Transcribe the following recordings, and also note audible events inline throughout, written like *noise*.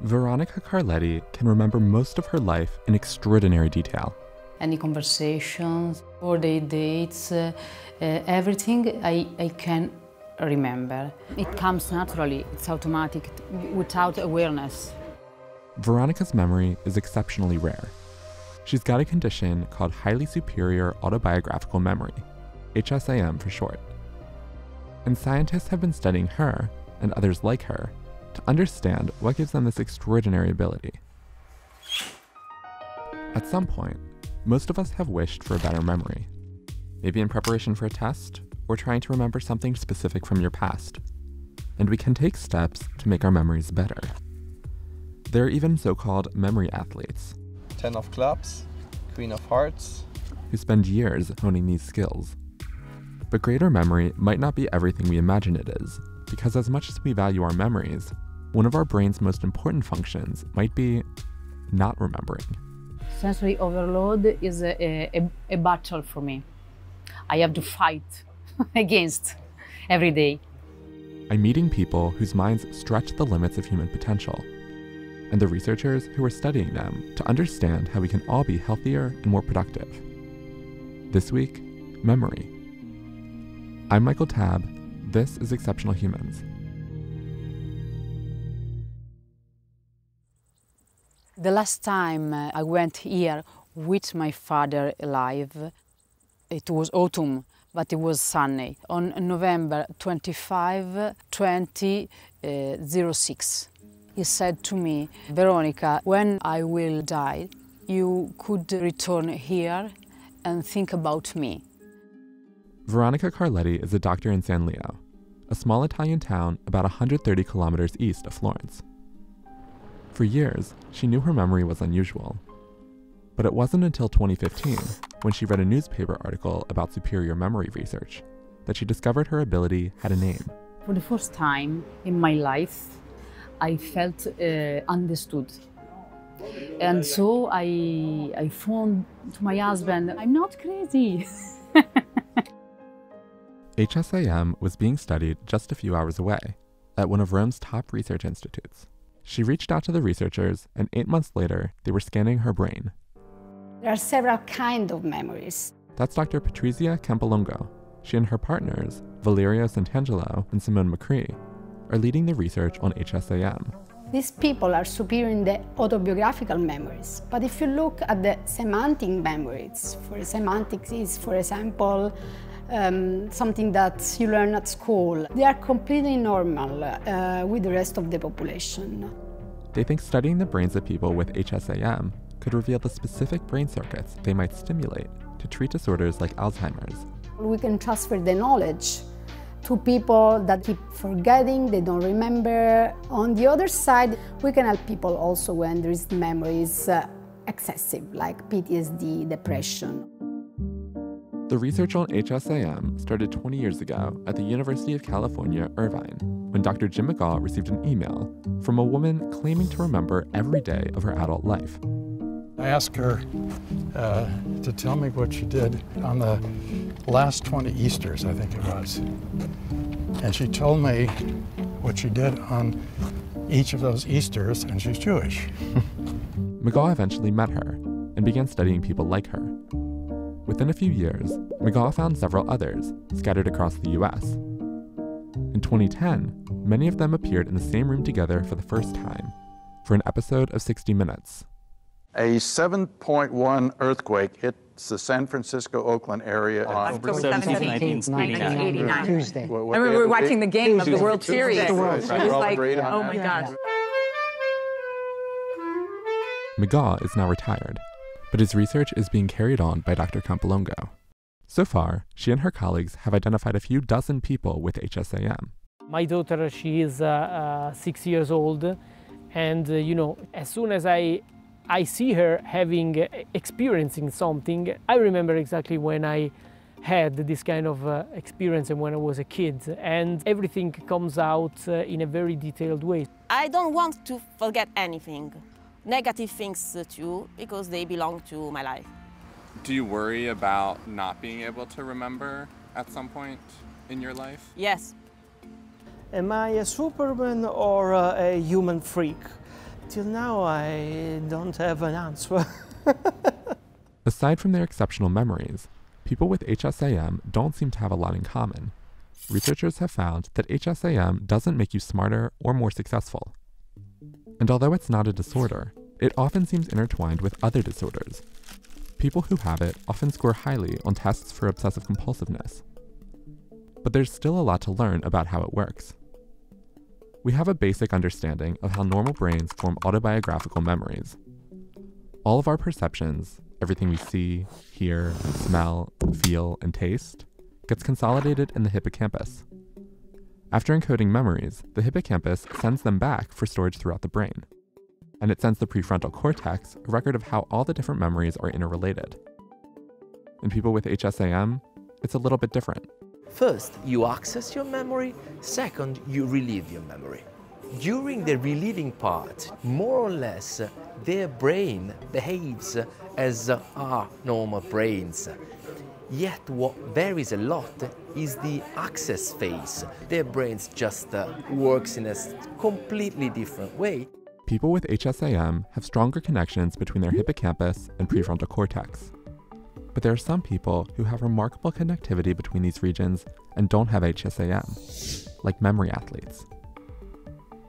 Veronica Carletti can remember most of her life in extraordinary detail. Any conversations, birthday dates, uh, uh, everything I, I can remember. It comes naturally, it's automatic, without awareness. Veronica's memory is exceptionally rare. She's got a condition called highly superior autobiographical memory, HSAM for short. And scientists have been studying her, and others like her, to understand what gives them this extraordinary ability. At some point, most of us have wished for a better memory. Maybe in preparation for a test, or trying to remember something specific from your past. And we can take steps to make our memories better. There are even so called memory athletes. Ten of clubs, Queen of hearts. Who spend years honing these skills. But greater memory might not be everything we imagine it is, because as much as we value our memories, one of our brain's most important functions might be not remembering. Sensory overload is a, a, a battle for me. I have to fight *laughs* against every day. I'm meeting people whose minds stretch the limits of human potential, and the researchers who are studying them to understand how we can all be healthier and more productive. This week, memory. I'm Michael Tabb. This is Exceptional Humans. The last time uh, I went here with my father alive, it was autumn, but it was sunny. On November 25, 2006, he said to me, Veronica, when I will die, you could return here and think about me. Veronica Carletti is a doctor in San Leo, a small Italian town about 130 kilometers east of Florence. For years, she knew her memory was unusual. But it wasn't until 2015, when she read a newspaper article about superior memory research, that she discovered her ability had a name. For the first time in my life, I felt uh, understood. And so I, I phoned to my husband, I'm not crazy. *laughs* HSAM was being studied just a few hours away at one of Rome's top research institutes. She reached out to the researchers, and eight months later, they were scanning her brain. There are several kinds of memories. That's Dr. Patrizia Campolongo. She and her partners, Valerio Santangelo and Simone Macrì, are leading the research on HSAM. These people are superior in the autobiographical memories. But if you look at the semantic memories, for semantics is, for example, um, something that you learn at school. They are completely normal uh, with the rest of the population. They think studying the brains of people with HSAM could reveal the specific brain circuits they might stimulate to treat disorders like Alzheimer's. We can transfer the knowledge to people that keep forgetting, they don't remember. On the other side, we can help people also when there is memories uh, excessive, like PTSD, depression. The research on HSAM started 20 years ago at the University of California, Irvine, when Dr. Jim McGaugh received an email from a woman claiming to remember every day of her adult life. I asked her uh, to tell me what she did on the last 20 Easters, I think it was. And she told me what she did on each of those Easters, and she's Jewish. *laughs* McGaugh eventually met her and began studying people like her. Within a few years, McGaugh found several others scattered across the US. In 2010, many of them appeared in the same room together for the first time for an episode of 60 Minutes. A 7.1 earthquake hit the San Francisco Oakland area on October 17th, 1989. Tuesday. I remember we were watching the game of the World Series. It was Right, we're all like, agreed on oh my gosh. McGaugh is now retired, but his research is being carried on by Dr. Campolongo. So far, she and her colleagues have identified a few dozen people with HSAM. My daughter, she is uh, uh, six years old, and uh, you know, as soon as I I see her having uh, experiencing something, I remember exactly when I had this kind of uh, experience and when I was a kid, and everything comes out uh, in a very detailed way. I don't want to forget anything, negative things too, because they belong to my life. Do you worry about not being able to remember at some point in your life? Yes, Am I a superman or uh, a human freak? Till now, I don't have an answer. *laughs* Aside from their exceptional memories, people with HSAM don't seem to have a lot in common. Researchers have found that HSAM doesn't make you smarter or more successful. And although it's not a disorder, it often seems intertwined with other disorders. People who have it often score highly on tests for obsessive compulsiveness. But there's still a lot to learn about how it works. We have a basic understanding of how normal brains form autobiographical memories. All of our perceptions, everything we see, hear, smell, feel, and taste, gets consolidated in the hippocampus. After encoding memories, the hippocampus sends them back for storage throughout the brain. And it sends the prefrontal cortex a record of how all the different memories are interrelated. In people with HSAM, it's a little bit different. First, you access your memory. Second, you relive your memory. During the reliving part, more or less, their brain behaves as our normal brains. Yet what varies a lot is the access phase. Their brains just uh, works in a completely different way. People with HSAM have stronger connections between their hippocampus and prefrontal cortex. But there are some people who have remarkable connectivity between these regions and don't have HSAM, like memory athletes.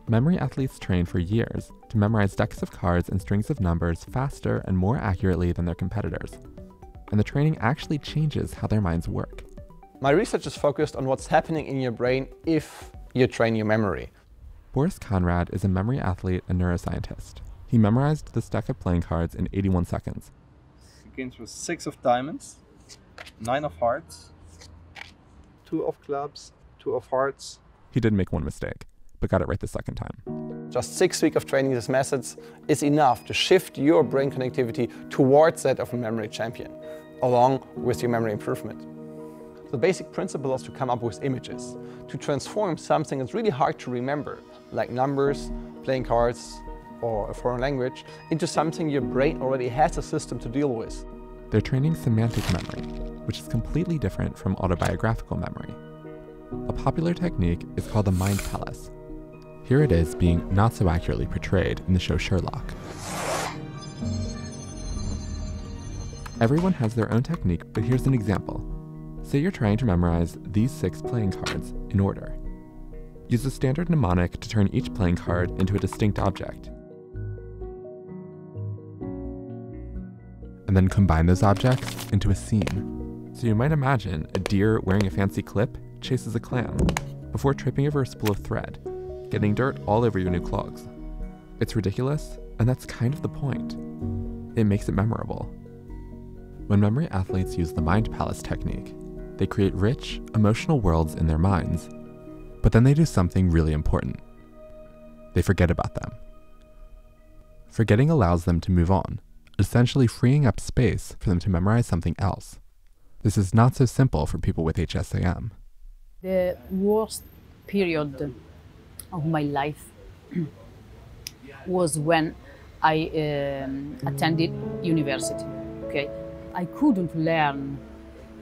Memory athletes train for years to memorize decks of cards and strings of numbers faster and more accurately than their competitors. And the training actually changes how their minds work. My research is focused on what's happening in your brain if you train your memory. Boris Konrad is a memory athlete and neuroscientist. He memorized this deck of playing cards in 81 seconds. Begins with six of diamonds, nine of hearts, two of clubs, two of hearts. He did make one mistake but got it right the second time. Just six weeks of training these methods is enough to shift your brain connectivity towards that of a memory champion, along with your memory improvement. The basic principle is to come up with images, to transform something that's really hard to remember, like numbers, playing cards, or a foreign language, into something your brain already has a system to deal with. They're training semantic memory, which is completely different from autobiographical memory. A popular technique is called the mind palace, here it is being not so accurately portrayed in the show Sherlock. Everyone has their own technique, but here's an example. Say you're trying to memorize these six playing cards in order. Use a standard mnemonic to turn each playing card into a distinct object. And then combine those objects into a scene. So you might imagine a deer wearing a fancy clip chases a clam before tripping over a spool of thread getting dirt all over your new clogs. It's ridiculous, and that's kind of the point. It makes it memorable. When memory athletes use the Mind Palace technique, they create rich, emotional worlds in their minds, but then they do something really important. They forget about them. Forgetting allows them to move on, essentially freeing up space for them to memorize something else. This is not so simple for people with HSAM. The worst period of my life *clears throat* was when I um, attended university. Okay, I couldn't learn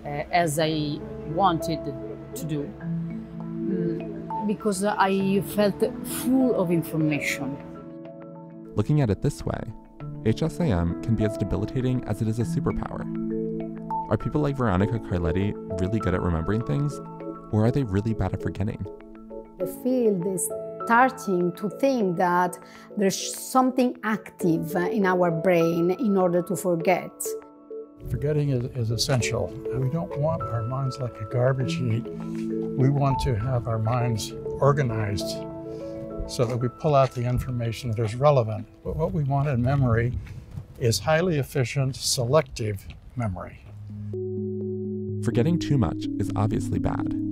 uh, as I wanted to do um, because I felt full of information. Looking at it this way, HSAM can be as debilitating as it is a superpower. Are people like Veronica Carletti really good at remembering things, or are they really bad at forgetting? The field is starting to think that there's something active in our brain in order to forget. Forgetting is, is essential. We don't want our minds like a garbage heap. We want to have our minds organized so that we pull out the information that is relevant. But what we want in memory is highly efficient, selective memory. Forgetting too much is obviously bad.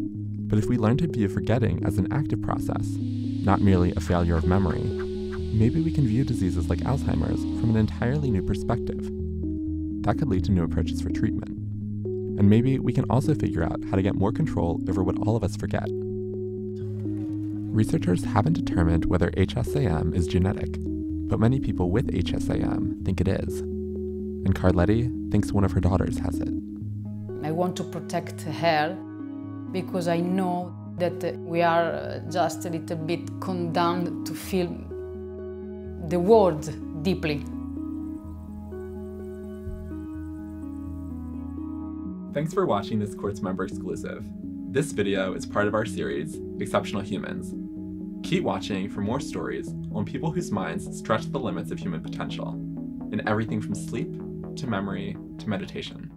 But if we learn to view forgetting as an active process, not merely a failure of memory, maybe we can view diseases like Alzheimer's from an entirely new perspective. That could lead to new approaches for treatment. And maybe we can also figure out how to get more control over what all of us forget. Researchers haven't determined whether HSAM is genetic, but many people with HSAM think it is. And Carletti thinks one of her daughters has it. I want to protect her because I know that we are uh, just a little bit condemned to feel the world deeply. Thanks for watching this Quartz member exclusive. This video is part of our series, Exceptional Humans. Keep watching for more stories on people whose minds stretch the limits of human potential, in everything from sleep to memory to meditation.